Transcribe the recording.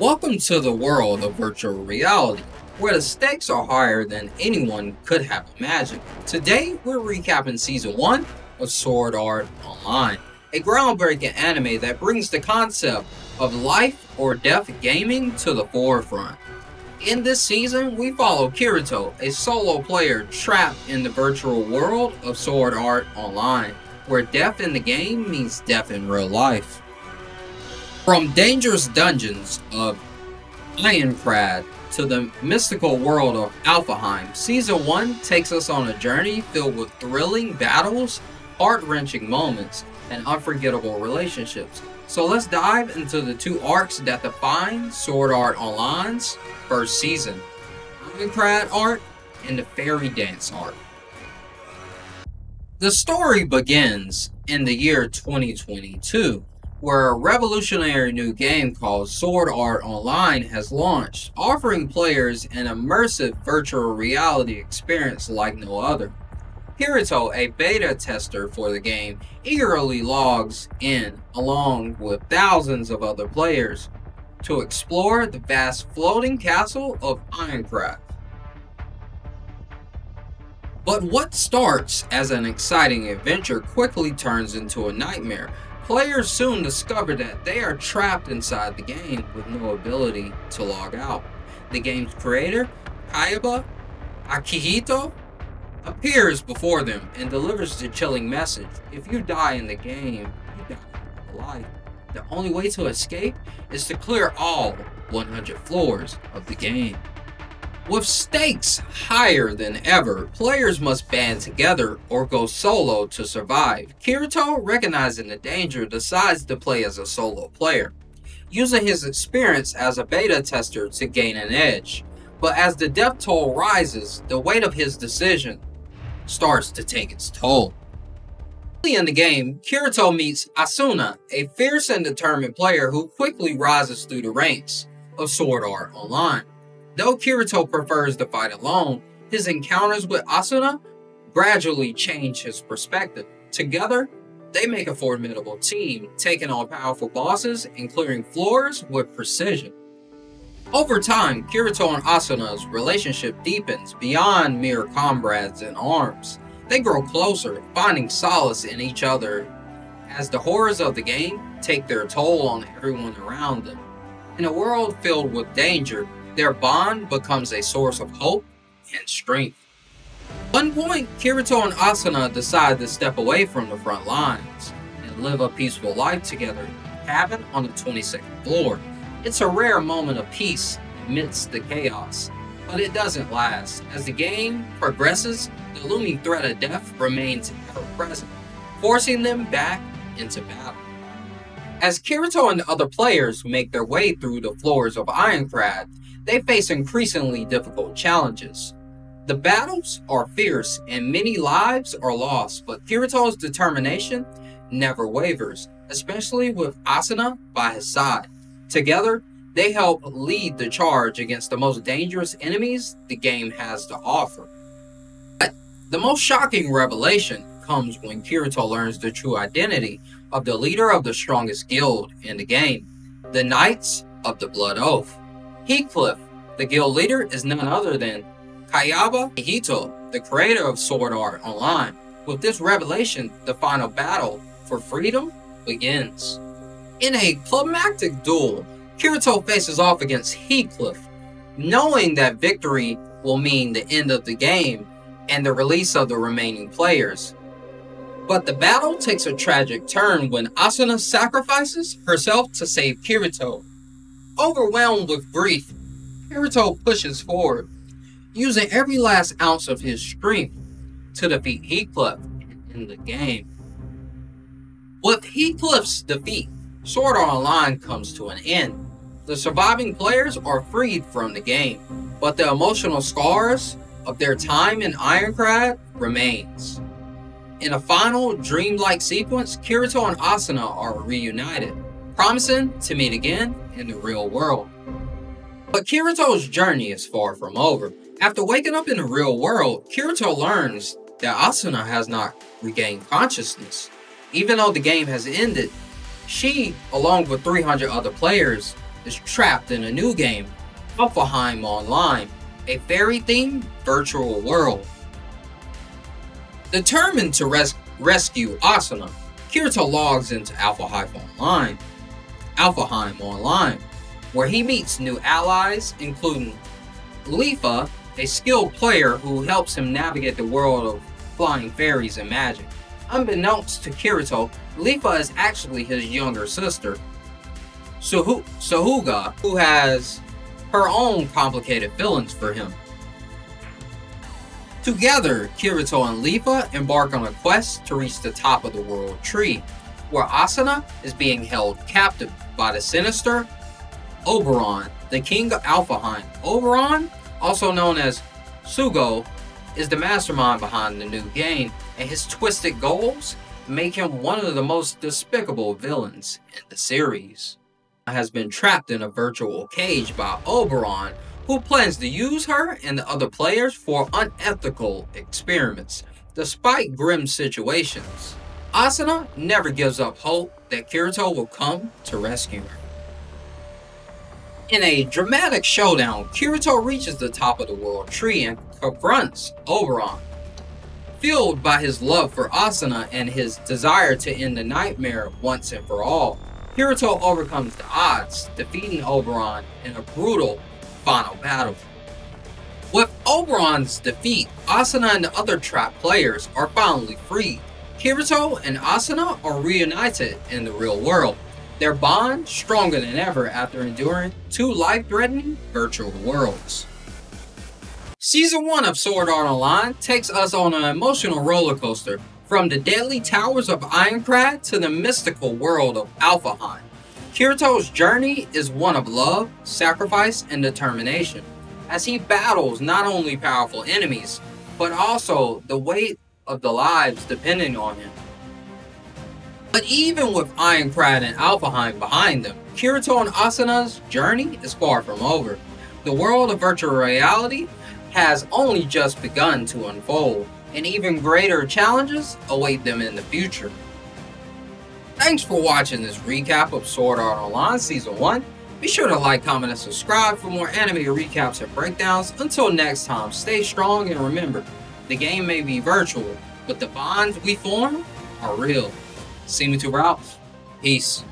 Welcome to the world of virtual reality, where the stakes are higher than anyone could have imagined. Today, we're recapping Season 1 of Sword Art Online, a groundbreaking anime that brings the concept of life or death gaming to the forefront. In this season, we follow Kirito, a solo player trapped in the virtual world of Sword Art Online, where death in the game means death in real life. From dangerous dungeons of Aincrad to the mystical world of Alfheim, Season 1 takes us on a journey filled with thrilling battles, heart-wrenching moments, and unforgettable relationships. So let's dive into the two arcs that define Sword Art Online's first season. Aincrad arc and the Fairy Dance arc. The story begins in the year 2022, where a revolutionary new game called Sword Art Online has launched, offering players an immersive virtual reality experience like no other. Kirito, a beta tester for the game, eagerly logs in along with thousands of other players to explore the vast floating castle of Aincrad. But what starts as an exciting adventure quickly turns into a nightmare. Players soon discover that they are trapped inside the game with no ability to log out. The game's creator, Kayaba Akihiko, appears before them and delivers the chilling message. If you die in the game, you die alive. The only way to escape is to clear all 100 floors of the game. With stakes higher than ever, players must band together or go solo to survive. Kirito, recognizing the danger, decides to play as a solo player, using his experience as a beta tester to gain an edge. But as the death toll rises, the weight of his decision starts to take its toll. Early in the game, Kirito meets Asuna, a fierce and determined player who quickly rises through the ranks of Sword Art Online. Though Kirito prefers to fight alone, his encounters with Asuna gradually change his perspective. Together, they make a formidable team, taking on powerful bosses and clearing floors with precision. Over time, Kirito and Asuna's relationship deepens beyond mere comrades in arms. They grow closer, finding solace in each other as the horrors of the game take their toll on everyone around them. In a world filled with danger, their bond becomes a source of hope and strength. At one point, Kirito and Asuna decide to step away from the front lines and live a peaceful life together in a cabin on the 22nd floor. It's a rare moment of peace amidst the chaos, but it doesn't last. As the game progresses, the looming threat of death remains ever present, forcing them back into battle. As Kirito and other players make their way through the floors of Aincrad, they face increasingly difficult challenges. The battles are fierce and many lives are lost, but Kirito's determination never wavers, especially with Asuna by his side. Together, they help lead the charge against the most dangerous enemies the game has to offer. But the most shocking revelation comes when Kirito learns the true identity of the leader of the strongest guild in the game, the Knights of the Blood Oath. Heathcliff, the guild leader, is none other than Kayaba Hito, the creator of Sword Art Online. With this revelation, the final battle for freedom begins. In a climactic duel, Kirito faces off against Heathcliff, knowing that victory will mean the end of the game and the release of the remaining players. But the battle takes a tragic turn when Asuna sacrifices herself to save Kirito. Overwhelmed with grief, Kirito pushes forward, using every last ounce of his strength to defeat Heathcliff in the game. With Heathcliff's defeat, Sword Online comes to an end. The surviving players are freed from the game, but the emotional scars of their time in Aincrad remains. In a final dreamlike sequence, Kirito and Asuna are reunited, promising to meet again in the real world. But Kirito's journey is far from over. After waking up in the real world, Kirito learns that Asuna has not regained consciousness. Even though the game has ended, she, along with 300 other players, is trapped in a new game, Alfheim Online, a fairy-themed virtual world. Determined to res rescue Asuna, Kirito logs into Alfheim Online, Alfheim Online, where he meets new allies, including Leafa, a skilled player who helps him navigate the world of flying fairies and magic. Unbeknownst to Kirito, Leafa is actually his younger sister, Suhu Suguha, who has her own complicated feelings for him. Together, Kirito and Leafa embark on a quest to reach the top of the world tree, where Asuna is being held captive by the sinister Oberon, the king of Alfheim. Oberon, also known as Sugo, is the mastermind behind the new game, and his twisted goals make him one of the most despicable villains in the series. Has been trapped in a virtual cage by Oberon, who plans to use her and the other players for unethical experiments, despite grim situations. Asuna never gives up hope that Kirito will come to rescue her. In a dramatic showdown, Kirito reaches the top of the world tree and confronts Oberon. Fueled by his love for Asuna and his desire to end the nightmare once and for all, Kirito overcomes the odds, defeating Oberon in a brutal final battle. With Oberon's defeat, Asuna and the other trapped players are finally freed. Kirito and Asuna are reunited in the real world, their bond stronger than ever after enduring two life-threatening virtual worlds. Season 1 of Sword Art Online takes us on an emotional roller coaster from the deadly towers of Aincrad to the mystical world of Alfheim. Kirito's journey is one of love, sacrifice, and determination, as he battles not only powerful enemies, but also the weight of the lives depending on him. But even with Aincrad and Alfheim behind them, Kirito and Asuna's journey is far from over. The world of virtual reality has only just begun to unfold, and even greater challenges await them in the future. Thanks for watching this recap of Sword Art Online Season 1. Be sure to like, comment, and subscribe for more anime recaps and breakdowns. Until next time, stay strong and remember, the game may be virtual, but the bonds we form are real. See me to Ralph. Peace.